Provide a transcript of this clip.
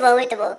も無理とも